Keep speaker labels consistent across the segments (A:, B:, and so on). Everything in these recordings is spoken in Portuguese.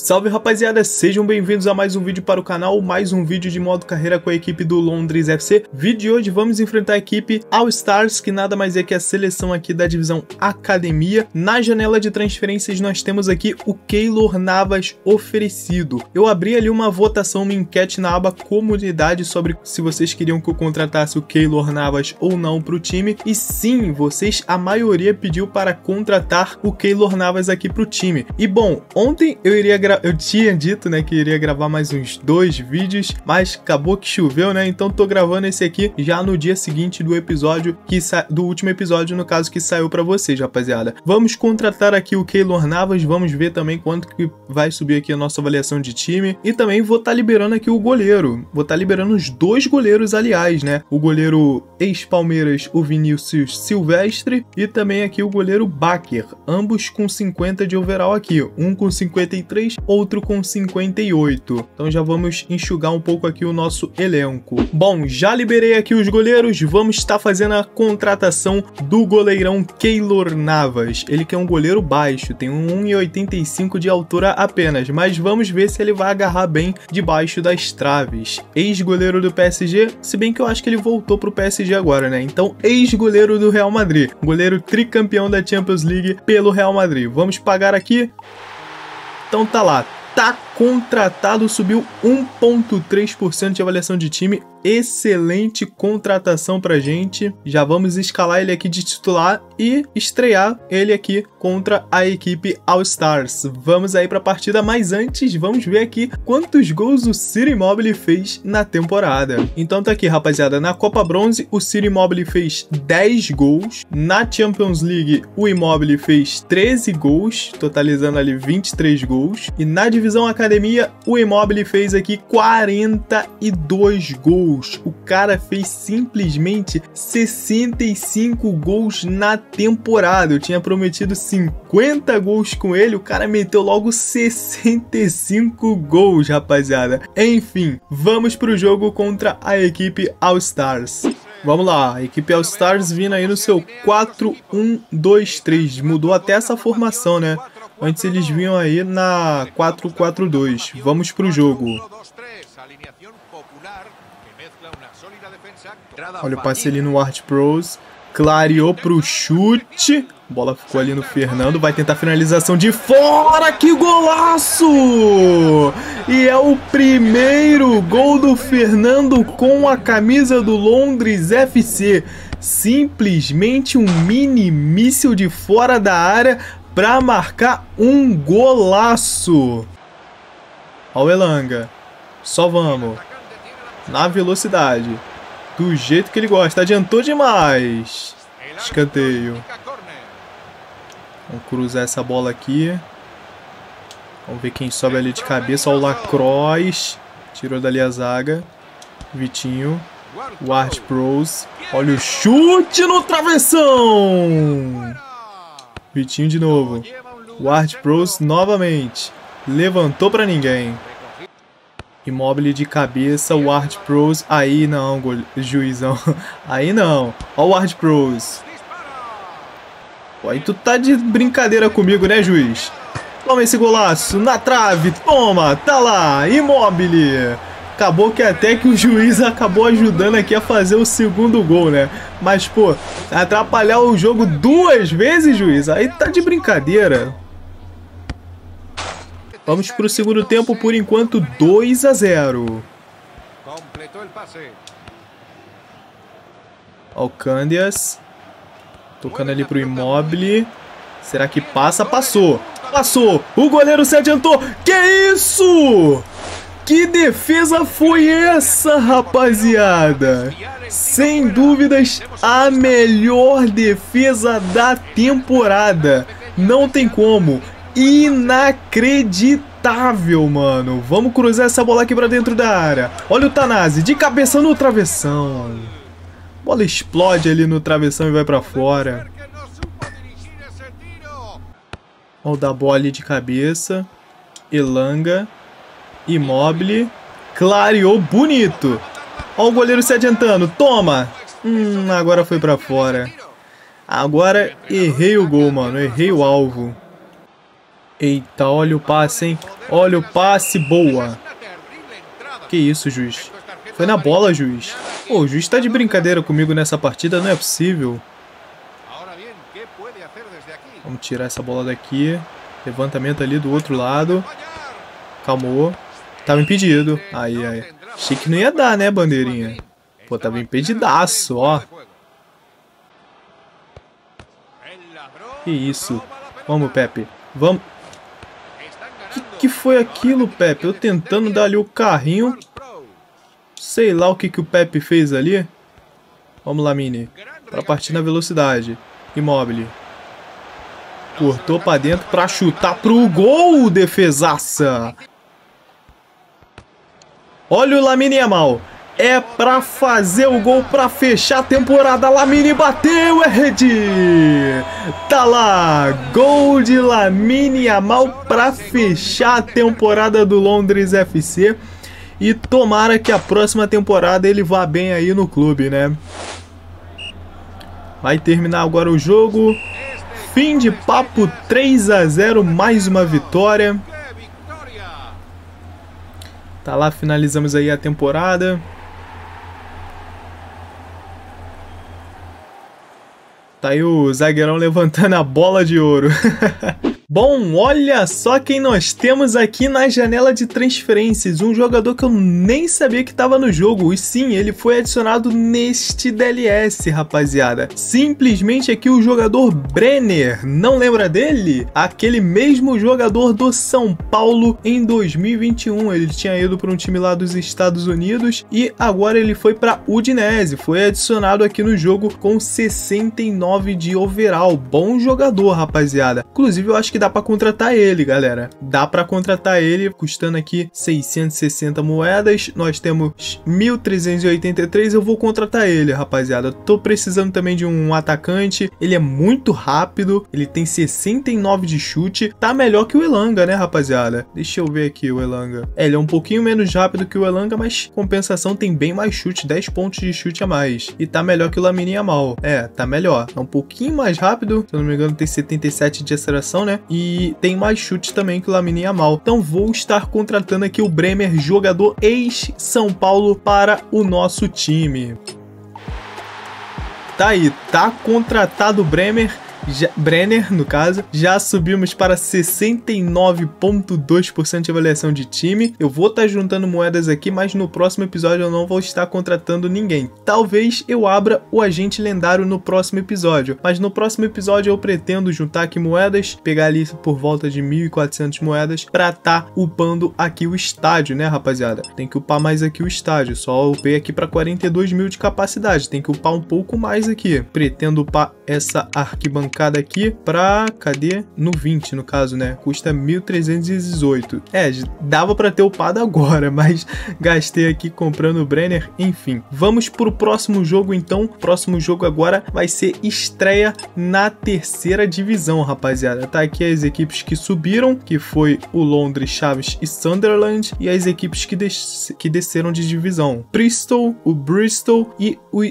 A: Salve rapaziada, sejam bem-vindos a mais um vídeo para o canal, mais um vídeo de modo carreira com a equipe do Londres FC. Vídeo de hoje vamos enfrentar a equipe All Stars, que nada mais é que a seleção aqui da divisão Academia. Na janela de transferências nós temos aqui o Keylor Navas oferecido. Eu abri ali uma votação, uma enquete na aba comunidade sobre se vocês queriam que eu contratasse o Keylor Navas ou não para o time. E sim, vocês, a maioria pediu para contratar o Keylor Navas aqui para o time. E bom, ontem eu iria eu tinha dito, né, que iria gravar mais uns dois vídeos, mas acabou que choveu, né? Então tô gravando esse aqui já no dia seguinte do episódio que sa... do último episódio, no caso que saiu para vocês, rapaziada. Vamos contratar aqui o Keylor Navas, vamos ver também quanto que vai subir aqui a nossa avaliação de time e também vou estar tá liberando aqui o goleiro. Vou estar tá liberando os dois goleiros, aliás, né? O goleiro ex-Palmeiras, o Vinícius Silvestre e também aqui o goleiro Baker, ambos com 50 de overall aqui, um com 53 outro com 58. Então já vamos enxugar um pouco aqui o nosso elenco. Bom, já liberei aqui os goleiros, vamos estar fazendo a contratação do goleirão Keylor Navas. Ele que é um goleiro baixo, tem um 1,85 de altura apenas, mas vamos ver se ele vai agarrar bem debaixo das traves. Ex-goleiro do PSG, se bem que eu acho que ele voltou pro PSG agora, né? Então, ex-goleiro do Real Madrid, goleiro tricampeão da Champions League pelo Real Madrid. Vamos pagar aqui então tá lá, tá contratado, subiu 1,3% de avaliação de time excelente contratação pra gente. Já vamos escalar ele aqui de titular e estrear ele aqui contra a equipe All Stars. Vamos aí pra partida, mas antes vamos ver aqui quantos gols o Ciro Immobile fez na temporada. Então tá aqui, rapaziada, na Copa Bronze o Ciro Immobile fez 10 gols, na Champions League o Immobile fez 13 gols, totalizando ali 23 gols, e na divisão Academia o Immobile fez aqui 42 gols gols. O cara fez simplesmente 65 gols na temporada. Eu tinha prometido 50 gols com ele, o cara meteu logo 65 gols, rapaziada. Enfim, vamos pro jogo contra a equipe All Stars. Vamos lá, a equipe All Stars vindo aí no seu 4-1-2-3. Mudou até essa formação, né? Antes eles vinham aí na 4-4-2. Vamos pro jogo. Olha o passe ali no Art Pros. Clareou pro chute. Bola ficou ali no Fernando. Vai tentar finalização de fora. Que golaço! E é o primeiro gol do Fernando com a camisa do Londres FC. Simplesmente um mini míssil de fora da área para marcar um golaço. Olha o Elanga. Só vamos. Na velocidade do jeito que ele gosta. Adiantou demais. Escanteio. Vamos cruzar essa bola aqui. Vamos ver quem sobe ali de cabeça. Olha o Lacroix. Tirou dali a zaga. Vitinho. O Art Pros. Olha o chute no travessão. Vitinho de novo. O Art Pros novamente. Levantou para ninguém. Imóvel de cabeça, o Art Pros. Aí não, juizão. Aí não. Ó o Art Pros. Aí tu tá de brincadeira comigo, né, juiz? Toma esse golaço na trave. Toma, tá lá. Imóvel. Acabou que até que o juiz acabou ajudando aqui a fazer o segundo gol, né? Mas, pô, atrapalhar o jogo duas vezes, juiz, aí tá de brincadeira. Vamos para o segundo tempo, por enquanto 2 a 0. Alcândias. Tocando ali para o Immobile. Será que passa? Passou. Passou. O goleiro se adiantou. Que isso? Que defesa foi essa, rapaziada? Sem dúvidas, a melhor defesa da temporada. Não tem como inacreditável, mano. Vamos cruzar essa bola aqui pra dentro da área. Olha o Tanase, de cabeça no travessão. A bola explode ali no travessão e vai pra fora. Olha o da bola ali de cabeça. Elanga. Imóvel. Clareou bonito. Olha o goleiro se adiantando. Toma. Hum, agora foi pra fora. Agora errei o gol, mano. Errei o alvo. Eita, olha o passe, hein? Olha o passe, boa. Que isso, juiz? Foi na bola, juiz. Pô, o juiz tá de brincadeira comigo nessa partida, não é possível. Vamos tirar essa bola daqui. Levantamento ali do outro lado. Calmou. Tava impedido. Aí, aí. Achei que não ia dar, né, bandeirinha? Pô, tava impedidaço, ó. Que isso. Vamos, Pepe. Vamos. Que que foi aquilo, Pepe? Eu tentando dar ali o carrinho. Sei lá o que, que o Pepe fez ali. Vamos lá, Mini. Pra partir na velocidade. Imóvel. Cortou pra dentro pra chutar pro gol, defesaça. Olha o Lamine Yamal. É pra fazer o gol pra fechar a temporada. Lamine bateu, é rede. Tá lá, gol de Lamine Yamal pra fechar a temporada do Londres FC. E tomara que a próxima temporada ele vá bem aí no clube, né? Vai terminar agora o jogo. Fim de papo 3 a 0, mais uma vitória. Tá lá, finalizamos aí a temporada. Tá aí o zagueirão levantando a bola de ouro. Bom, olha só quem nós temos aqui na janela de transferências. Um jogador que eu nem sabia que estava no jogo. E sim, ele foi adicionado neste DLS, rapaziada. Simplesmente aqui o jogador Brenner. Não lembra dele? Aquele mesmo jogador do São Paulo em 2021. Ele tinha ido para um time lá dos Estados Unidos e agora ele foi para Udinese. Foi adicionado aqui no jogo com 69 de overall. Bom jogador, rapaziada. Inclusive, eu acho que que dá para contratar ele, galera. Dá para contratar ele, custando aqui 660 moedas. Nós temos 1.383. Eu vou contratar ele, rapaziada. Tô precisando também de um atacante. Ele é muito rápido. Ele tem 69 de chute. Tá melhor que o Elanga, né, rapaziada? Deixa eu ver aqui o Elanga. É, ele é um pouquinho menos rápido que o Elanga, mas compensação tem bem mais chute. 10 pontos de chute a mais. E tá melhor que o Lamine Yamal. É, tá melhor. É um pouquinho mais rápido. Se eu não me engano, tem 77 de aceleração, né? E tem mais chutes também que o Lamine Yamal. Então vou estar contratando aqui o Bremer, jogador ex-São Paulo, para o nosso time. Tá aí, tá contratado o Bremer já, Brenner, no caso, já subimos para 69,2% de avaliação de time. Eu vou estar tá juntando moedas aqui, mas no próximo episódio eu não vou estar contratando ninguém. Talvez eu abra o agente lendário no próximo episódio, mas no próximo episódio eu pretendo juntar aqui moedas, pegar ali por volta de 1.400 moedas para estar tá upando aqui o estádio, né, rapaziada? Tem que upar mais aqui o estádio, só upei aqui para 42 mil de capacidade, tem que upar um pouco mais aqui. Pretendo upar essa arquibancada cada aqui pra, cadê? No 20, no caso, né? Custa 1.318. É, dava para ter upado agora, mas gastei aqui comprando o Brenner. Enfim, vamos pro próximo jogo então. Próximo jogo agora vai ser estreia na terceira divisão, rapaziada. Tá aqui as equipes que subiram, que foi o Londres, Chaves e Sunderland, e as equipes que, des que desceram de divisão. Bristol, o Bristol e o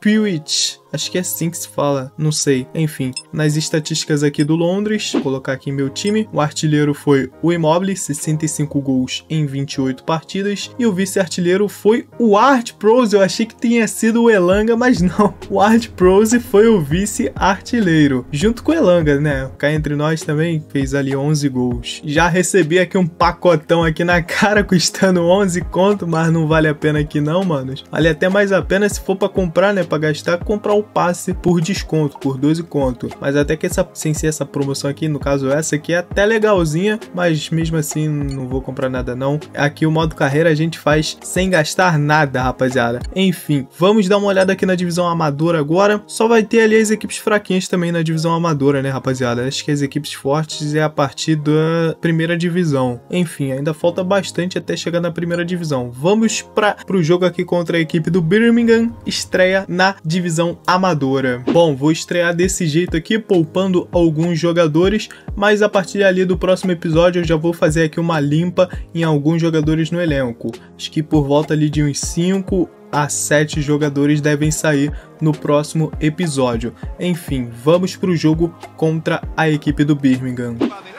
A: Spirit Acho que é assim que se fala, não sei. Enfim, nas estatísticas aqui do Londres, vou colocar aqui meu time. O artilheiro foi o Immobile, 65 gols em 28 partidas. E o vice-artilheiro foi o Art Prose. Eu achei que tinha sido o Elanga, mas não. O Art Prose foi o vice-artilheiro. Junto com o Elanga, né? Cá entre nós também fez ali 11 gols. Já recebi aqui um pacotão aqui na cara, custando 11 conto, mas não vale a pena aqui não, manos. Vale até mais a pena se for para comprar, né? Para gastar, comprar o passe por desconto, por 12 conto. Mas até que essa, sem ser essa promoção aqui, no caso essa aqui é até legalzinha, mas mesmo assim não vou comprar nada não. Aqui o modo carreira a gente faz sem gastar nada, rapaziada. Enfim, vamos dar uma olhada aqui na divisão amadora agora. Só vai ter ali as equipes fraquinhas também na divisão amadora, né, rapaziada? Acho que as equipes fortes é a partir da primeira divisão. Enfim, ainda falta bastante até chegar na primeira divisão. Vamos para o jogo aqui contra a equipe do Birmingham, estreia na divisão amadora. Bom, vou estrear desse jeito aqui, poupando alguns jogadores, mas a partir ali do próximo episódio eu já vou fazer aqui uma limpa em alguns jogadores no elenco. Acho que por volta ali de uns 5 a 7 jogadores devem sair no próximo episódio. Enfim, vamos para o jogo contra a equipe do Birmingham.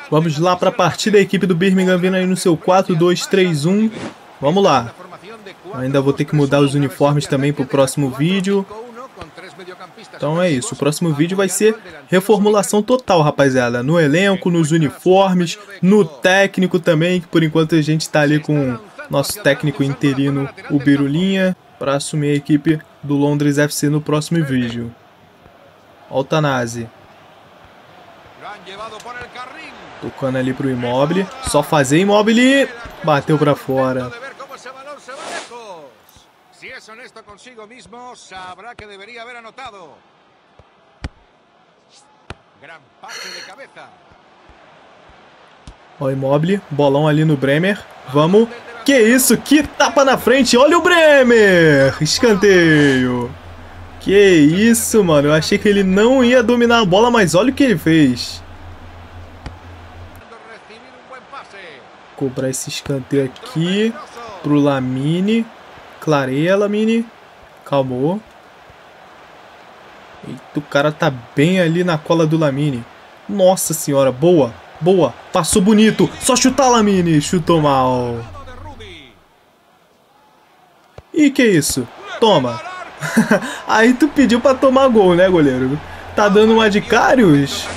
A: Vamos lá para a partida, a equipe do Birmingham vindo aí no seu 4-2-3-1. Vamos lá. Ainda vou ter que mudar os uniformes também para o próximo vídeo. Então é isso, o próximo vídeo vai ser reformulação total, rapaziada. No elenco, nos uniformes, no técnico também, que por enquanto a gente está ali com nosso técnico interino, o Birulinha, para assumir a equipe do Londres FC no próximo vídeo. Altanase. Tocando ali pro Immobile. Só fazer Immobile. Bateu para fora. Es honesto consigo mismo, sabrá que debería haber anotado. Gran pase de cabeça. Ó, Immobile, bolão ali no Bremer. Vamos. Que isso, que tapa na frente. Olha o Bremer. Escanteio. Que isso, mano. Eu achei que ele não ia dominar a bola, mas olha o que ele fez. Cobrar esse escanteio aqui pro Lamine. Clareia, Lamine. Calmou. Eita, o cara tá bem ali na cola do Lamine. Nossa senhora, boa, boa. Passou bonito. Só chutar, Lamine. Chutou mal. E que isso? Toma. Aí tu pediu pra tomar gol, né, goleiro? Tá dando uma de Carius?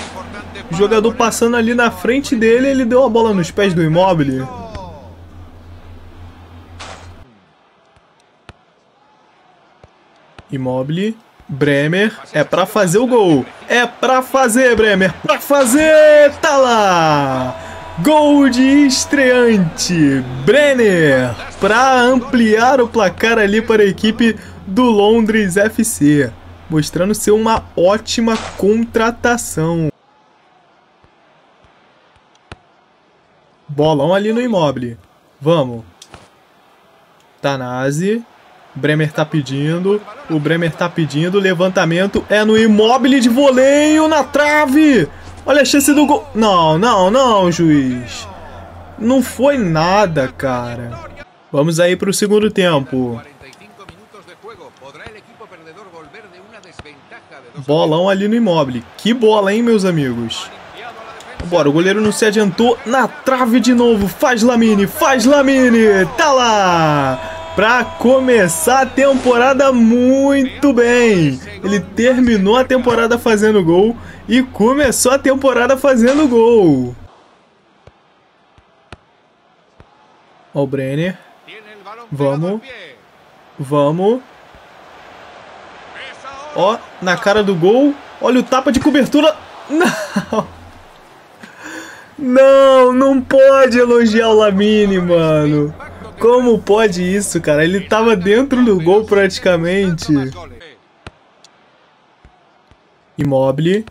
A: O jogador passando ali na frente dele, ele deu a bola nos pés do Immobile. Immobile. Bremer é pra fazer o gol. É pra fazer, Bremer. Pra fazer, tá lá. Gol de estreante. Brenner para ampliar o placar ali para a equipe do Londres FC. Mostrando ser uma ótima contratação. Bolão ali no Immobile. Vamos. Tanase. Bremer tá pedindo. O Bremer tá pedindo. Levantamento é no imóvel de voleio na trave. Olha a chance do gol. Não, não, não, juiz. Não foi nada, cara. Vamos aí pro segundo tempo. Bolão ali no imóvel. Que bola, hein, meus amigos? Bora, o goleiro não se adiantou. Na trave de novo. Faz Lamine, faz Lamine. Tá lá para começar a temporada muito bem. Ele terminou a temporada fazendo gol e começou a temporada fazendo gol. Ó o Brenner. Vamos. Vamos. Ó, na cara do gol. Olha o tapa de cobertura. Não. Não, não pode elogiar o Lamine, mano. Como pode isso, cara? Ele tava dentro do gol praticamente. Immobile.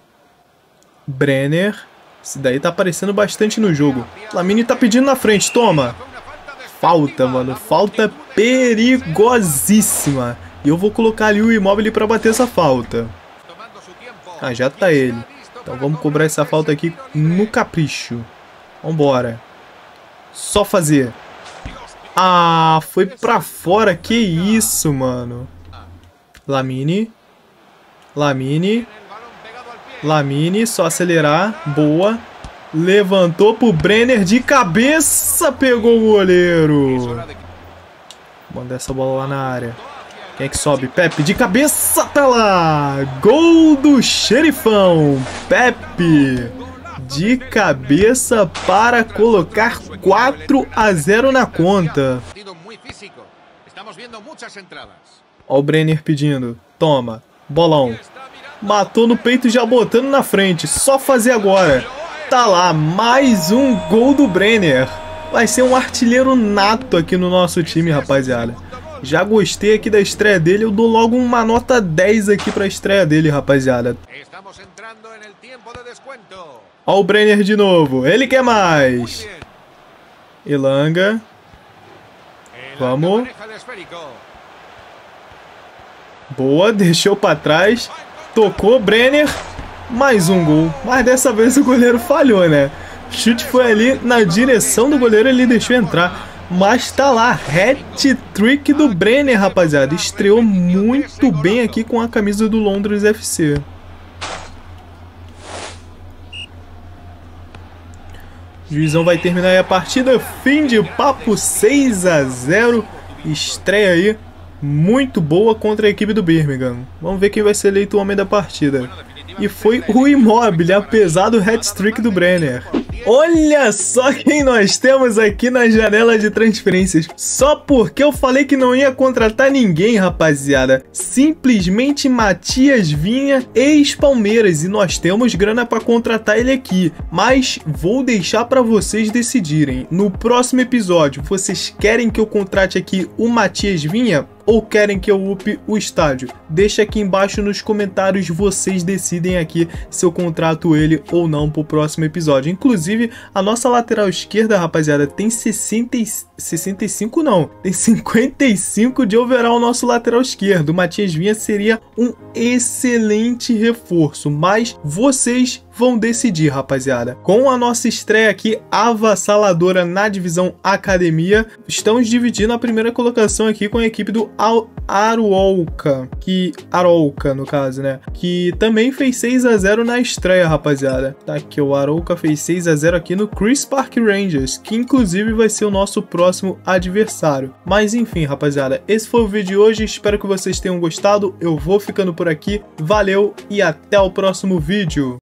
A: Brenner. Esse daí tá aparecendo bastante no jogo. Lamine tá pedindo na frente, toma. Falta, mano. Falta perigosíssima. E eu vou colocar ali o Immobile pra bater essa falta. Ah, já tá ele. Então vamos cobrar essa falta aqui no capricho. Vambora. Só fazer. Ah, foi pra fora. Que isso, mano. Lamine. Lamine. Lamine, só acelerar. Boa. Levantou pro Brenner de cabeça. Pegou o goleiro. Manda essa bola lá na área. Quem é que sobe? Pepe de cabeça, tá lá! Gol do xerifão! Pepe de cabeça para colocar 4 a 0 na conta. Ó o Brenner pedindo. Toma. Bolão. Matou no peito já botando na frente. Só fazer agora. Tá lá. Mais um gol do Brenner. Vai ser um artilheiro nato aqui no nosso time, rapaziada. Já gostei aqui da estreia dele. Eu dou logo uma nota 10 aqui para a estreia dele, rapaziada. Ó o Brenner de novo. Ele quer mais. Elanga. Vamos. Boa, deixou para trás. Tocou, Brenner. Mais um gol. Mas dessa vez o goleiro falhou, né? O chute foi ali na direção do goleiro, ele deixou entrar. Mas tá lá, hat-trick do Brenner, rapaziada. Estreou muito bem aqui com a camisa do Londres FC. Juizão vai terminar aí a partida. Fim de papo 6 a 0 Estreia aí muito boa contra a equipe do Birmingham. Vamos ver quem vai ser eleito o homem da partida. E foi o Immobile, apesar do hat-trick do Brenner. Olha só quem nós temos aqui na janela de transferências. Só porque eu falei que não ia contratar ninguém, rapaziada. Simplesmente Matias Vinha, ex-Palmeiras. E nós temos grana para contratar ele aqui. Mas vou deixar para vocês decidirem. No próximo episódio, vocês querem que eu contrate aqui o Matias Vinha? Ou querem que eu upe o estádio? Deixa aqui embaixo nos comentários, vocês decidem aqui se eu contrato ele ou não pro próximo episódio. Inclusive, a nossa lateral esquerda, rapaziada, tem 60, 65 não, tem 55 de overall nosso lateral esquerdo. O Matias Vinha seria um excelente reforço, mas vocês vão decidir, rapaziada. Com a nossa estreia aqui avassaladora na divisão Academia, estamos dividindo a primeira colocação aqui com a equipe do Al Aruolca, que Arolca no caso, né? Que também fez 6 a 0 na estreia, rapaziada. Tá aqui o Arolca fez 6 a 0 aqui no Chris Park Rangers, que inclusive vai ser o nosso próximo adversário. Mas enfim, rapaziada, esse foi o vídeo de hoje. Espero que vocês tenham gostado. Eu vou ficando por aqui. Valeu e até o próximo vídeo.